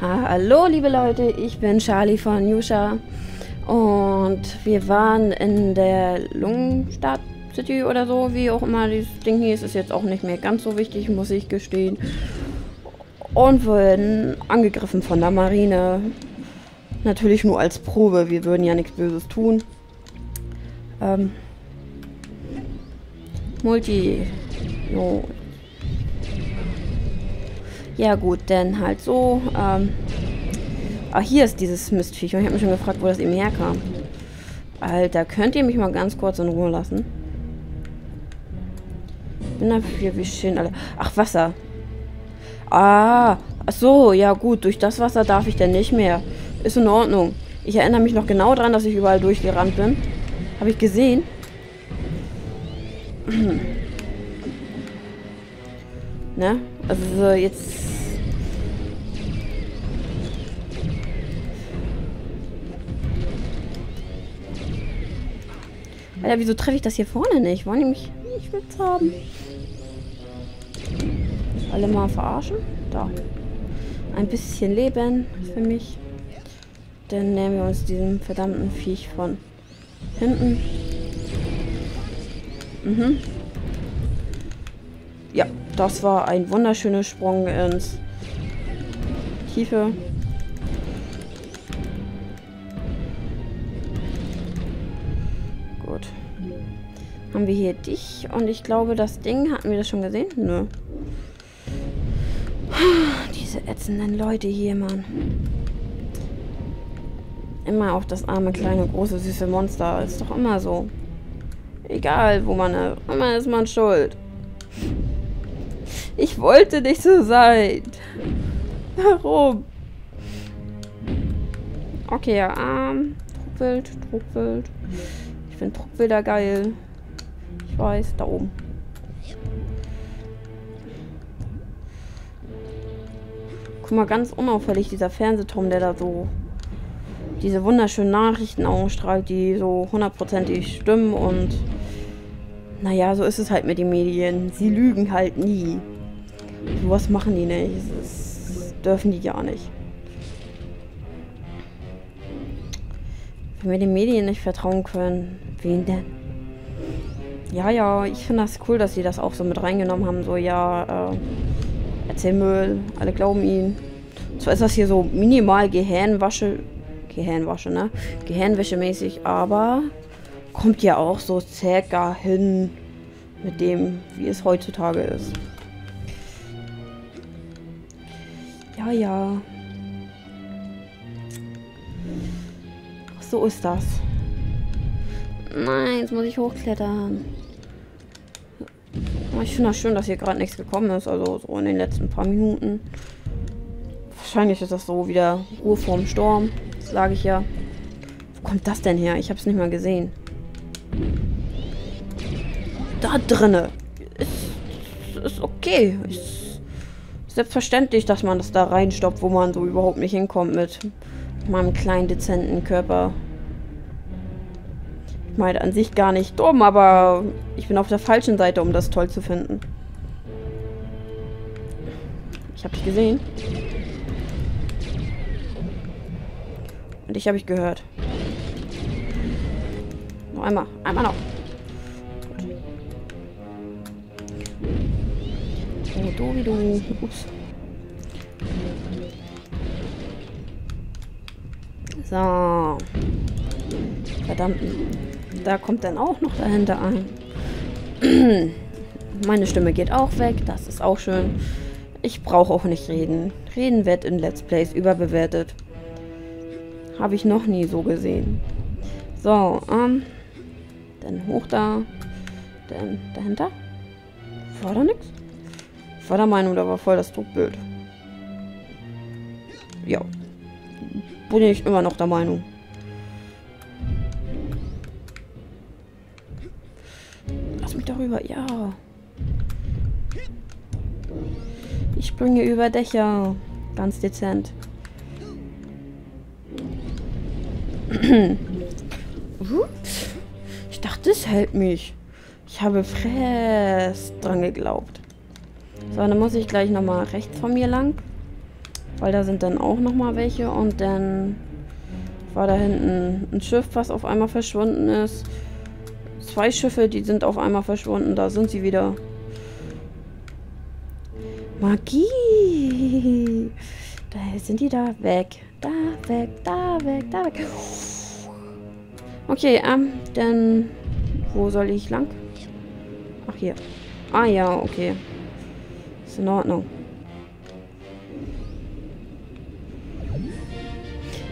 Hallo liebe Leute, ich bin Charlie von Yusha und wir waren in der Lungenstadt City oder so, wie auch immer dieses Ding hier ist, ist jetzt auch nicht mehr ganz so wichtig, muss ich gestehen. Und wurden angegriffen von der Marine. Natürlich nur als Probe, wir würden ja nichts Böses tun. Ähm, Multi. Jo, ja gut, denn halt so. Ähm ah, hier ist dieses Mistviech. Und ich habe mich schon gefragt, wo das eben herkam. Alter, könnt ihr mich mal ganz kurz in Ruhe lassen? Bin dafür, wie schön, Alter. Ach, Wasser. Ah, ach so, ja gut. Durch das Wasser darf ich denn nicht mehr. Ist in Ordnung. Ich erinnere mich noch genau daran, dass ich überall durchgerannt bin. Habe ich gesehen. ne? Also jetzt Alter, wieso treffe ich das hier vorne nicht? Wollen die mich nicht mit haben? Alle mal verarschen? Da. Ein bisschen Leben für mich. Dann nehmen wir uns diesen verdammten Viech von hinten. Mhm. Ja, das war ein wunderschöner Sprung ins Tiefe. Haben wir hier dich. Und ich glaube, das Ding, hatten wir das schon gesehen? Nö. Diese ätzenden Leute hier, Mann. Immer auf das arme, kleine, große, süße Monster. Ist doch immer so. Egal, wo man ist. Immer ist man schuld. Ich wollte nicht so sein. Warum? Okay, ja, ähm, Druckbild, Druckbild. Ich finde Druckbilder geil weiß, da oben. Guck mal, ganz unauffällig dieser Fernsehturm, der da so diese wunderschönen Nachrichten ausstrahlt, die so hundertprozentig stimmen und naja, so ist es halt mit den Medien. Sie lügen halt nie. Was machen die nicht. Das dürfen die gar nicht. Wenn wir den Medien nicht vertrauen können, wen denn? Ja, ja, ich finde das cool, dass sie das auch so mit reingenommen haben. So, ja, äh, erzähl Müll, alle glauben ihn. Zwar ist das hier so minimal Gehirnwasche, Gehirnwasche, ne? Gehirnwäsche-mäßig, aber kommt ja auch so circa hin mit dem, wie es heutzutage ist. Ja, ja. So ist das. Nein, jetzt muss ich hochklettern. Ich finde das schön, dass hier gerade nichts gekommen ist. Also so in den letzten paar Minuten. Wahrscheinlich ist das so wieder Ruhe vorm Sturm. Das sage ich ja. Wo kommt das denn her? Ich habe es nicht mal gesehen. Da drinne. Ist, ist okay. Ist selbstverständlich, dass man das da reinstoppt, wo man so überhaupt nicht hinkommt mit meinem kleinen, dezenten Körper meine, an sich gar nicht dumm, aber ich bin auf der falschen Seite, um das toll zu finden. Ich habe dich gesehen. Und ich habe ich gehört. Noch einmal. Einmal noch. Oh, du wie du. Ups. So. Verdammt. Da kommt dann auch noch dahinter ein. Meine Stimme geht auch weg. Das ist auch schön. Ich brauche auch nicht reden. Reden wird in Let's Plays überbewertet. Habe ich noch nie so gesehen. So, ähm. Dann hoch da. Dann dahinter. War da? Ich war der Meinung, da war voll das Druckbild. Ja. Bin ich immer noch der Meinung. Darüber, ja. Ich springe über Dächer. Ganz dezent. Ups. Ich dachte, es hält mich. Ich habe fest dran geglaubt. So, dann muss ich gleich nochmal rechts von mir lang. Weil da sind dann auch nochmal welche und dann war da hinten ein Schiff, was auf einmal verschwunden ist. Zwei Schiffe, die sind auf einmal verschwunden. Da sind sie wieder. Magie! Da sind die da weg. Da weg, da weg, da weg. Okay, ähm, dann wo soll ich lang? Ach, hier. Ah ja, okay. Ist in Ordnung.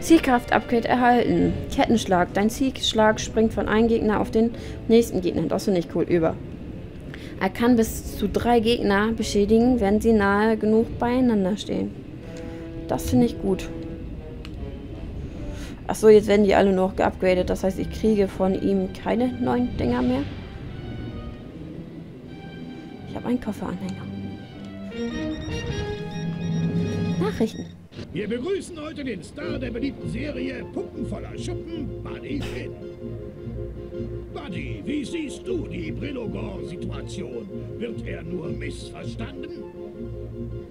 Zielkraft-Upgrade erhalten. Kettenschlag. Dein Zielschlag springt von einem Gegner auf den nächsten Gegner. Das finde ich cool. Über. Er kann bis zu drei Gegner beschädigen, wenn sie nahe genug beieinander stehen. Das finde ich gut. Achso, jetzt werden die alle noch geupgradet. Das heißt, ich kriege von ihm keine neuen Dinger mehr. Ich habe einen Kofferanhänger. Nachrichten. Wir begrüßen heute den Star der beliebten Serie Puppen voller Schuppen, Buddy Finn. Buddy, wie siehst du die Brillogor-Situation? Wird er nur missverstanden?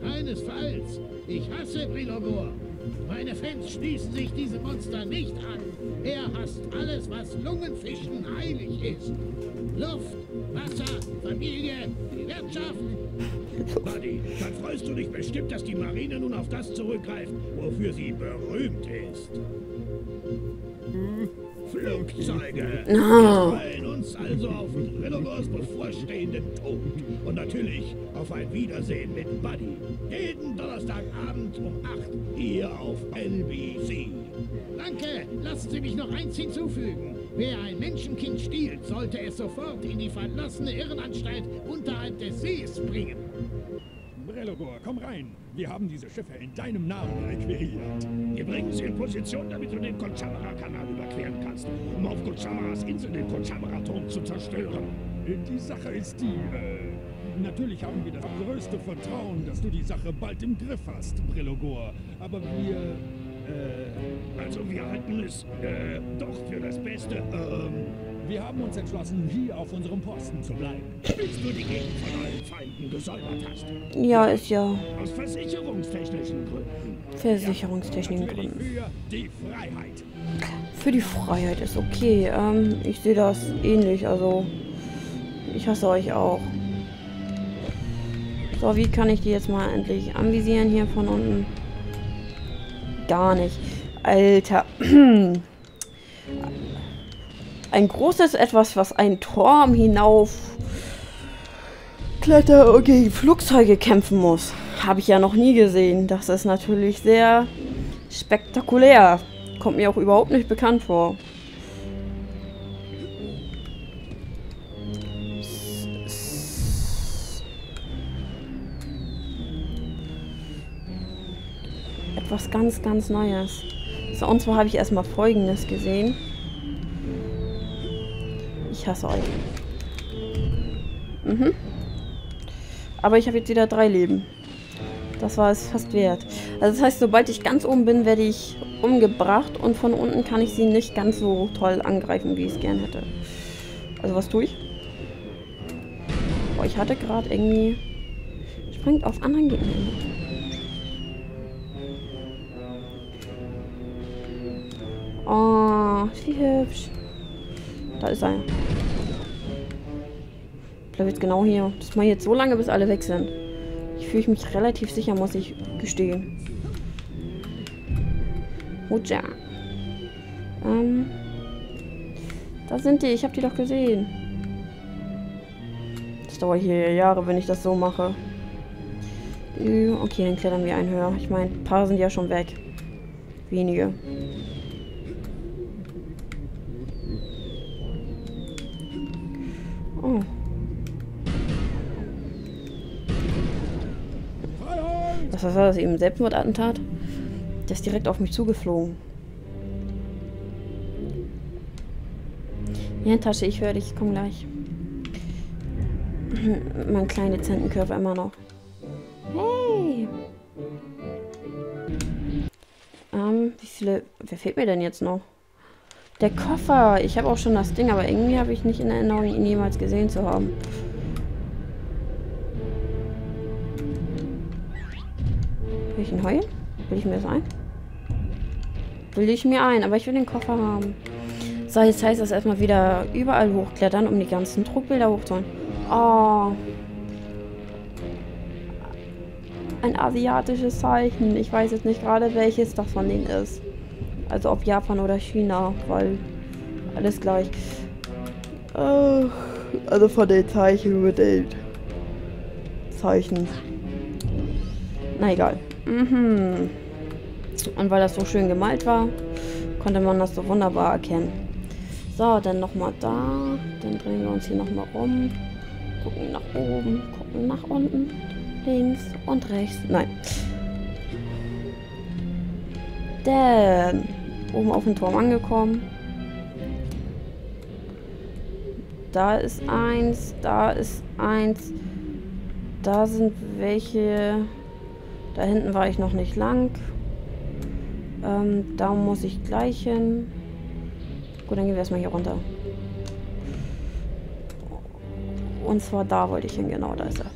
Keinesfalls. Ich hasse Brillogor. Meine Fans schließen sich diesem Monster nicht an. Er hasst alles, was Lungenfischen heilig ist. Luft, Wasser, Familie, Wirtschaft. Buddy, dann freust du dich bestimmt, dass die Marine nun auf das zurückgreift, wofür sie berühmt ist. Flugzeuge. No. Wir freuen uns also auf Renogors bevorstehenden Tod. Und natürlich auf ein Wiedersehen mit Buddy. Jeden Donnerstagabend um 8 hier auf NBC. Danke, lassen Sie mich noch eins hinzufügen. Wer ein Menschenkind stiehlt, sollte es sofort in die verlassene Irrenanstalt unterhalb des Sees bringen. Brelogor, komm rein. Wir haben diese Schiffe in deinem Namen requiriert. Wir bringen sie in Position, damit du den Kochamara-Kanal überqueren kannst, um auf Kochamaras Insel den Kochamara-Turm zu zerstören. Die Sache ist die, äh, natürlich haben wir das größte Vertrauen, dass du die Sache bald im Griff hast, Brelogor. Aber wir, äh, Also wir halten es, äh, doch für das Beste, ähm, wir haben uns entschlossen, hier auf unserem Posten zu bleiben. bis du die Gegend von allen Feinden gesäubert hast. Ja, ist ja Aus versicherungstechnischen Gründen. versicherungstechnischen Gründen. für die Freiheit. Für die Freiheit ist okay. Ähm, ich sehe das ähnlich. Also, ich hasse euch auch. So, wie kann ich die jetzt mal endlich anvisieren hier von unten? Gar nicht. Alter. Ein großes Etwas, was einen Turm hinauf klettert und gegen Flugzeuge kämpfen muss. Habe ich ja noch nie gesehen. Das ist natürlich sehr spektakulär. Kommt mir auch überhaupt nicht bekannt vor. Etwas ganz, ganz Neues. So, und zwar habe ich erstmal Folgendes gesehen. Ich hasse euch. Mhm. Aber ich habe jetzt wieder drei Leben. Das war es fast wert. Also das heißt, sobald ich ganz oben bin, werde ich umgebracht und von unten kann ich sie nicht ganz so toll angreifen, wie ich es gern hätte. Also was tue ich? Boah, ich hatte gerade irgendwie... Springt auf anderen Gegner. Oh, wie hübsch. Da ist er. Bleibt jetzt genau hier. Das mache ich jetzt so lange, bis alle weg sind. Ich fühle mich relativ sicher, muss ich gestehen. Huja. Ähm. Da sind die. Ich habe die doch gesehen. Das dauert hier Jahre, wenn ich das so mache. Äh, Okay, dann klettern wir einen höher. Ich meine, ein paar sind ja schon weg. Wenige. Was war das eben? Selbstmordattentat? Der ist direkt auf mich zugeflogen. Ja, Tasche, ich höre dich. Ich komm gleich. mein kleiner Zentenkörper immer noch. Hey! Ähm, wie viele... Wer fehlt mir denn jetzt noch? Der Koffer. Ich habe auch schon das Ding, aber irgendwie habe ich nicht in Erinnerung, ihn jemals gesehen zu haben. Ihn heulen? Will ich mir das ein? Will ich mir ein, aber ich will den Koffer haben. So, jetzt heißt das erstmal wieder überall hochklettern, um die ganzen Druckbilder hochzuholen. Oh. Ein asiatisches Zeichen. Ich weiß jetzt nicht gerade, welches das von denen ist. Also ob Japan oder China, weil alles gleich. Ach, also von den Zeichen mit den Zeichen. Na egal. Mhm. Und weil das so schön gemalt war, konnte man das so wunderbar erkennen. So, dann nochmal da. Dann drehen wir uns hier nochmal rum. Gucken nach oben, gucken nach unten. Links und rechts. Nein. Dann oben auf dem Turm angekommen. Da ist eins, da ist eins. Da sind welche. Da hinten war ich noch nicht lang. Ähm, da muss ich gleich hin. Gut, dann gehen wir erstmal hier runter. Und zwar da wollte ich hin, genau, da ist er.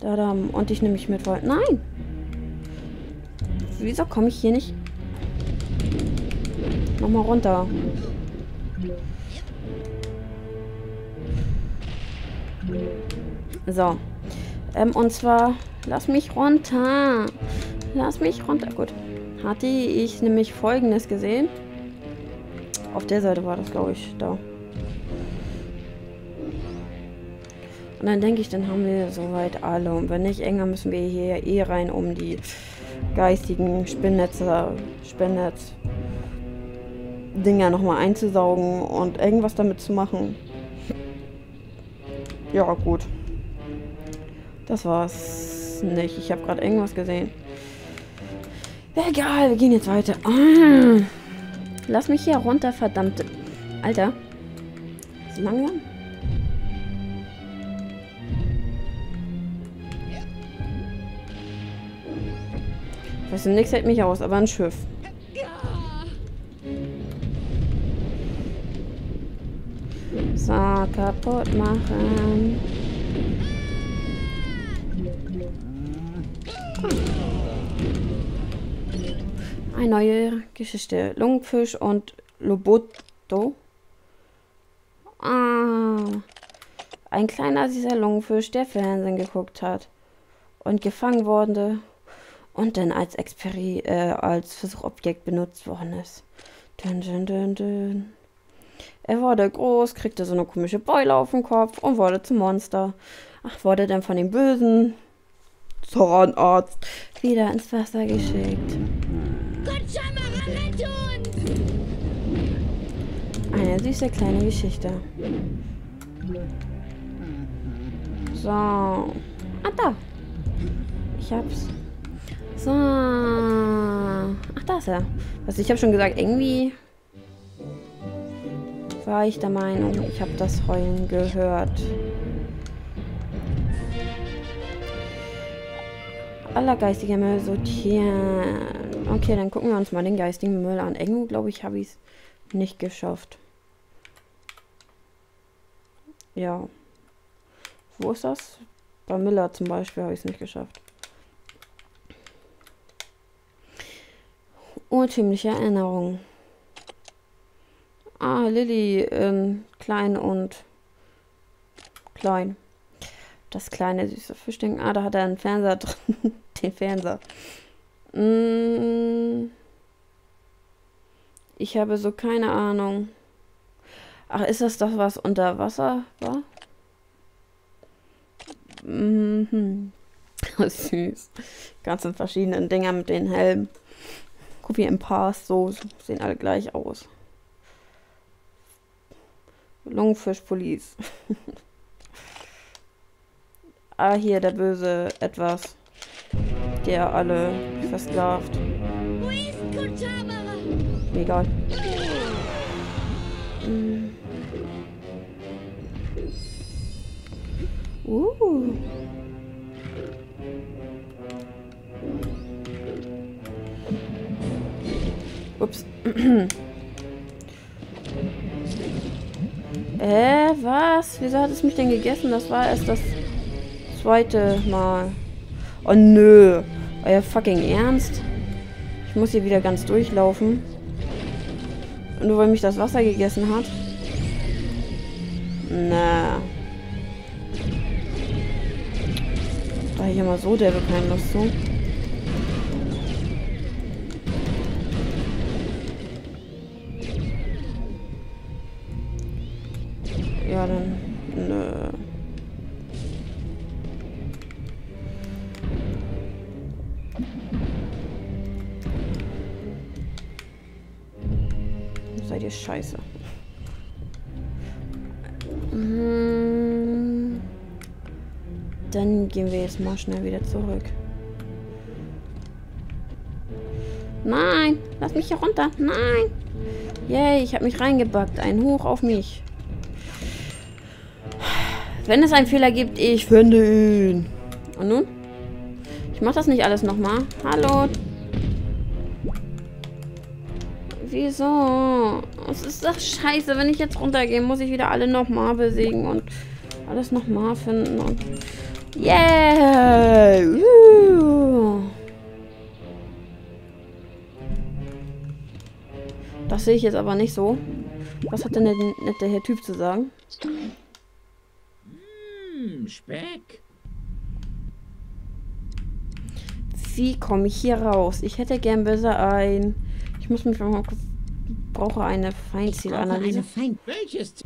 Da, da, und ich nehme mich mit. Nein! Wieso komme ich hier nicht? Nochmal runter. So. Ähm, und zwar, lass mich runter. Lass mich runter. Gut. Hatte ich nämlich folgendes gesehen. Auf der Seite war das, glaube ich, da. Und dann denke ich, dann haben wir soweit alle. Und wenn nicht enger, müssen wir hier eh rein, um die geistigen Spinnnetze, Spinnnetz Dinger nochmal einzusaugen und irgendwas damit zu machen. Ja, gut. Das war's nicht. Ich habe gerade irgendwas gesehen. Egal, wir gehen jetzt weiter. Oh. Lass mich hier runter, verdammte... Alter. So langsam? Ich weiß nichts hält mich aus, aber ein Schiff. So, kaputt machen. Eine neue Geschichte. Lungenfisch und Loboto. Ah. Ein kleiner süßer Lungenfisch, der Fernsehen geguckt hat. Und gefangen wurde. Und dann als Experi äh, als Versuchobjekt benutzt worden ist. Dun, dun, dun, dun. Er wurde groß, kriegte so eine komische Beule auf den Kopf und wurde zum Monster. Ach, wurde dann von dem bösen Zahnarzt wieder ins Wasser geschickt. Eine süße kleine Geschichte. So. Ah, da. Ich hab's. So. Ach, da ist er. Also ich habe schon gesagt, irgendwie war ich der Meinung, ich habe das Heulen gehört. Aller geistiger Müll sortieren. Okay, dann gucken wir uns mal den geistigen Müll an. Irgendwo, glaube ich, habe ich es nicht geschafft. Ja. Wo ist das? Bei Miller zum Beispiel habe ich es nicht geschafft. Urtümliche Erinnerung. Ah, Lilly, ähm, klein und klein. Das kleine süße Fischding. Ah, da hat er einen Fernseher drin. Den Fernseher. Mm, ich habe so keine Ahnung. Ach, ist das das, was unter Wasser war? Mhm. Süß. Ganzen verschiedenen Dinger mit den Helmen. Guck wie im Pass, so sehen alle gleich aus. Lungenfischpolice. ah, hier der böse etwas, der alle versklavt. Egal. Mm. Uh. Ups. Äh, was? Wieso hat es mich denn gegessen? Das war erst das zweite Mal. Oh nö. Euer fucking Ernst? Ich muss hier wieder ganz durchlaufen. Nur weil mich das Wasser gegessen hat. Na. Ich ja mal so der keine Lust zu. Ja, dann. Nö. Seid ihr scheiße. Gehen wir jetzt mal schnell wieder zurück. Nein, lass mich hier runter. Nein. Yay, ich habe mich reingebackt. Ein Hoch auf mich. Wenn es einen Fehler gibt, ich finde ihn. Und nun? Ich mache das nicht alles nochmal. Hallo. Wieso? Es ist doch scheiße. Wenn ich jetzt runtergehe, muss ich wieder alle nochmal besiegen und alles nochmal finden. Und yeah! Uh. Das sehe ich jetzt aber nicht so. Was hat denn der nette Herr Typ zu sagen? Hm, Speck. Wie komme ich hier raus? Ich hätte gern besser ein. Ich muss mich mal brauche eine Feindzielanalyse. Eine Feind Welches?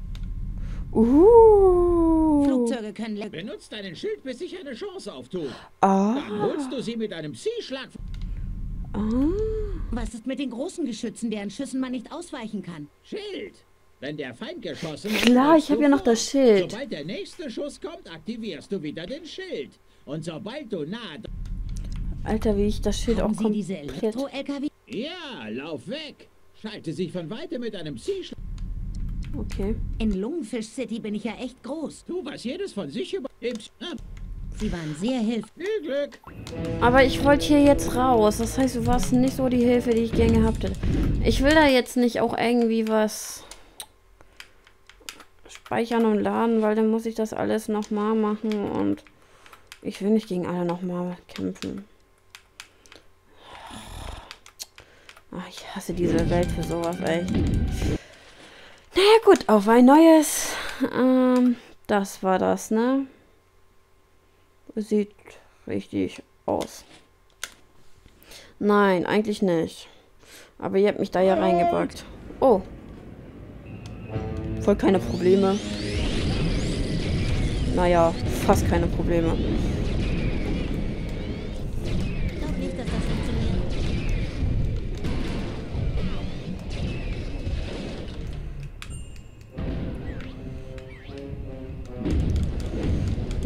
Uh. Flugzeuge können le- Benutzt deinen Schild, bis sich eine Chance auftut. Ah. Dann holst du sie mit einem Zielschlag. ah. Was ist mit den großen Geschützen, deren Schüssen man nicht ausweichen kann? Schild. Wenn der Feind geschossen hat, Klar, ich hab du ja noch das Schild. Sobald der nächste Schuss kommt, aktivierst du wieder den Schild. Und sobald du nah... Alter, wie ich das Schild Haben auch Sie diese komplett... Ja, lauf weg. Schalte sich von weitem mit einem Zielschlag. Okay. In Lungenfisch City bin ich ja echt groß. Du, was jedes von sich über... Sie waren sehr hilfreich. viel Glück. Aber ich wollte hier jetzt raus. Das heißt, du warst nicht so die Hilfe, die ich gern gehabt hätte. Ich will da jetzt nicht auch irgendwie was speichern und laden, weil dann muss ich das alles nochmal machen und ich will nicht gegen alle nochmal kämpfen. Ach, ich hasse diese Welt für sowas, ey. Naja gut, auf ein neues. Ähm, das war das, ne? Sieht richtig aus. Nein, eigentlich nicht. Aber ihr habt mich da ja reingepackt. Oh. Voll keine Probleme. Naja, fast keine Probleme.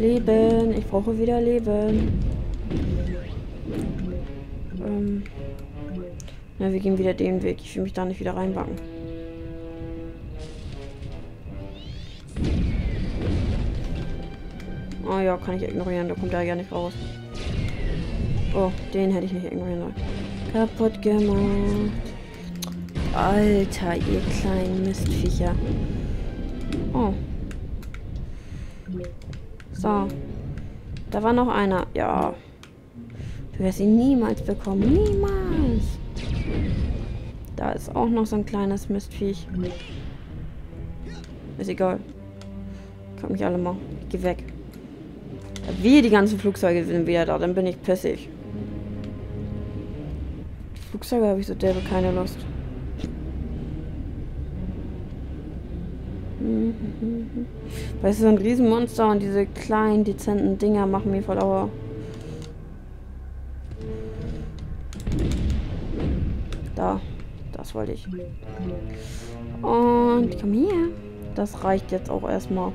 Leben. Ich brauche wieder Leben. Ähm. Na, wir gehen wieder den Weg. Ich will mich da nicht wieder reinbacken. Oh ja, kann ich ignorieren. Da kommt er ja nicht raus. Oh, den hätte ich nicht ignorieren sollen. Kaputt gemacht. Alter, ihr kleinen Mistviecher. So. Da war noch einer. Ja. Du wirst ihn niemals bekommen. Niemals. Da ist auch noch so ein kleines Mistviech. Ist egal. Kommt mich alle mal. Ich geh weg. Wie die ganzen Flugzeuge sind wieder da, dann bin ich pissig. Flugzeuge habe ich so derbe keine Lust. Weißt du, so ein Riesenmonster und diese kleinen, dezenten Dinger machen mir voll Aua. Da. Das wollte ich. Und komm hier. Das reicht jetzt auch erstmal.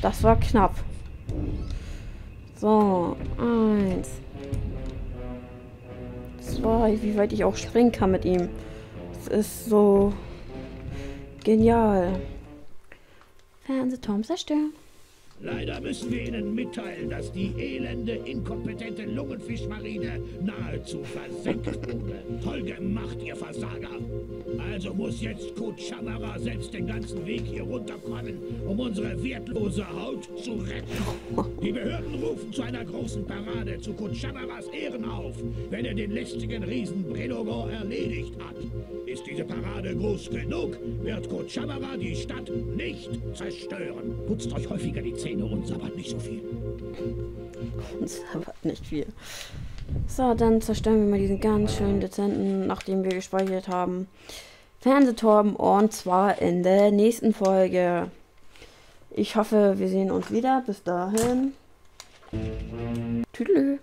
Das war knapp. So, eins. Zwei, wie weit ich auch springen kann mit ihm. Das ist so genial. Fernsehturm zerstören. Leider müssen wir Ihnen mitteilen, dass die elende, inkompetente Lungenfischmarine nahezu versenkt wurde. Toll gemacht, ihr Versager! Also muss jetzt Kutschamara selbst den ganzen Weg hier runterkommen, um unsere wertlose Haut zu retten. Die Behörden rufen zu einer großen Parade zu Kutschamaras Ehren auf, wenn er den lästigen Riesen Bredogon erledigt hat. Ist diese Parade groß genug, wird Kutschamara die Stadt nicht zerstören. Putzt euch häufiger die Zähne und sabbert nicht so viel. Und sabbert nicht viel. So, dann zerstören wir mal diesen ganz schön dezenten, nachdem wir gespeichert haben, Fernsehturm und zwar in der nächsten Folge. Ich hoffe, wir sehen uns wieder. Bis dahin. Tüdelü.